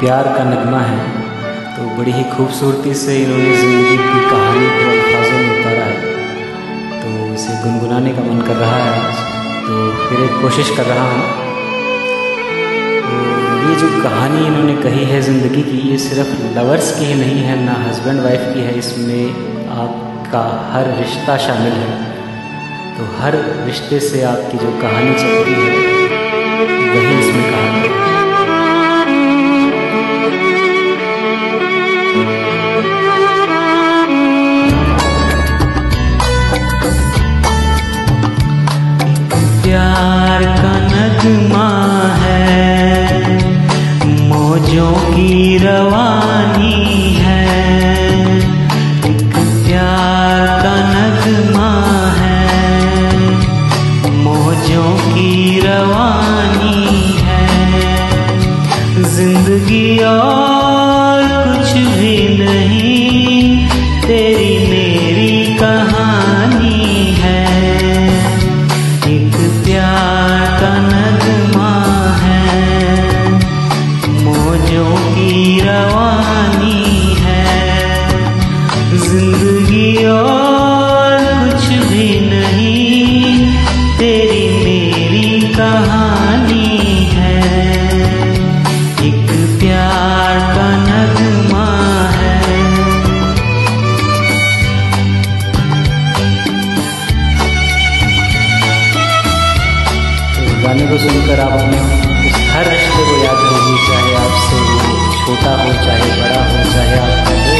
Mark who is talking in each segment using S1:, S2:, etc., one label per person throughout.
S1: प्यार का नगमा है तो बड़ी ही खूबसूरती से इन्होंने ज़िंदगी की कहानी को अल्फाजों में उतारा है। तो इसे गुनगुनाने का मन कर रहा है तो फिर एक कोशिश कर रहा हूँ। तो ये जो कहानी इन्होंने कही है ज़िंदगी की, ये सिर्फ़ लवर्स की ही नहीं है, ना हस्बैंड वाइफ की है, इसमें आपका हर रिश्ता शामिल है। तो हर रिश्ते से आपकी जो कहानी चलती है, वही इसमें कहानी है।
S2: नगमा है। मौजों की रवानी
S1: गाने को सुनकर आप अपने उस हर रिश्ते को याद करिए चाहे आपसे छोटा हो, चाहे बड़ा हो, चाहे आपका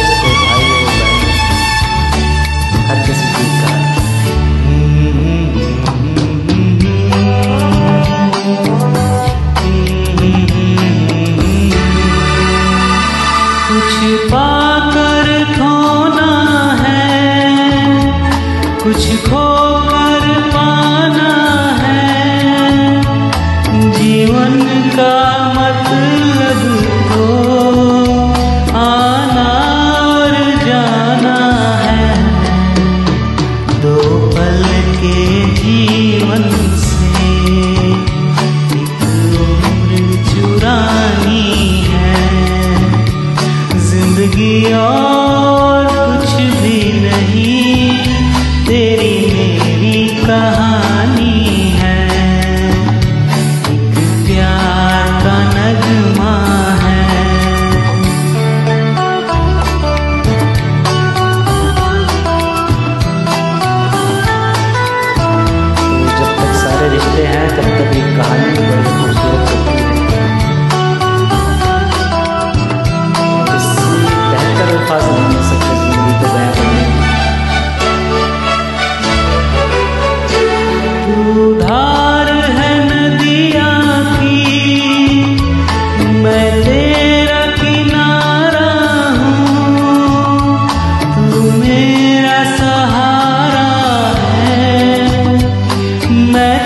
S2: कुछ भी नहीं, तेरी कहानी है। प्यार का नगमा है।
S1: जब तक सारे रिश्ते हैं, तब तक कहानी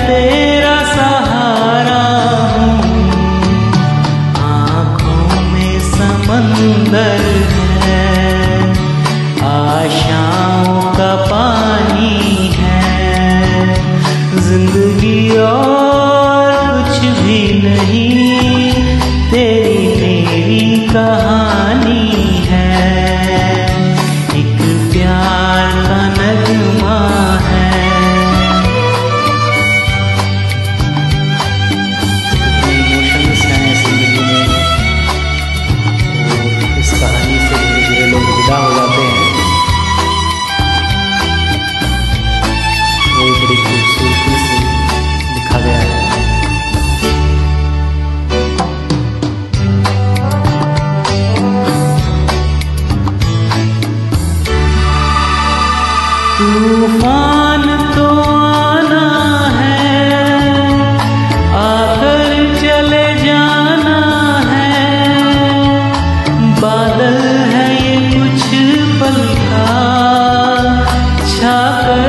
S2: तेरा सहारा हूँ। आँखों में समंदर है, आशाओं का पानी है। ज़िंदगी और कुछ भी नहीं, तेरी मेरी कहानी